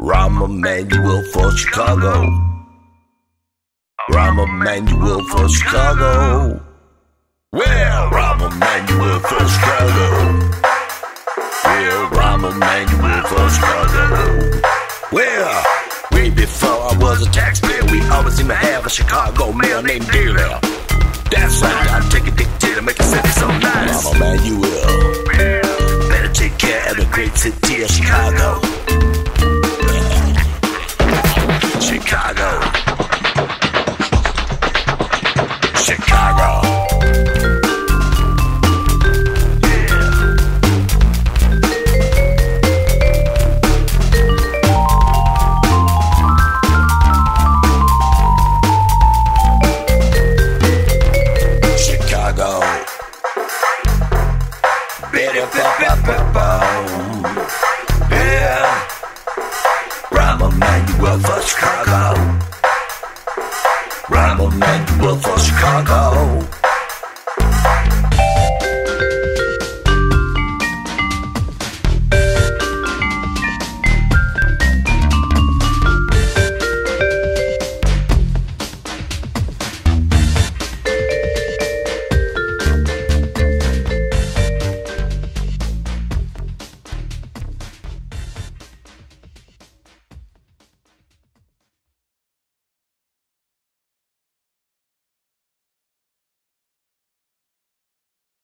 Rahm Emanuel for Chicago. Rahm Emanuel for Chicago. Well, Rahm Emanuel for Chicago. Well, Rahm Emanuel for Chicago. Well, way before I was a taxpayer, we always seem to have a Chicago mayor named Daley. That's right, I take a dictator, make a city so nice. Rahm Emanuel. Better take care of the great city of. Chicago. Chicago. Better boom. Yeah. Rahm Emanuel for Chicago. Rahm Emanuel for Chicago.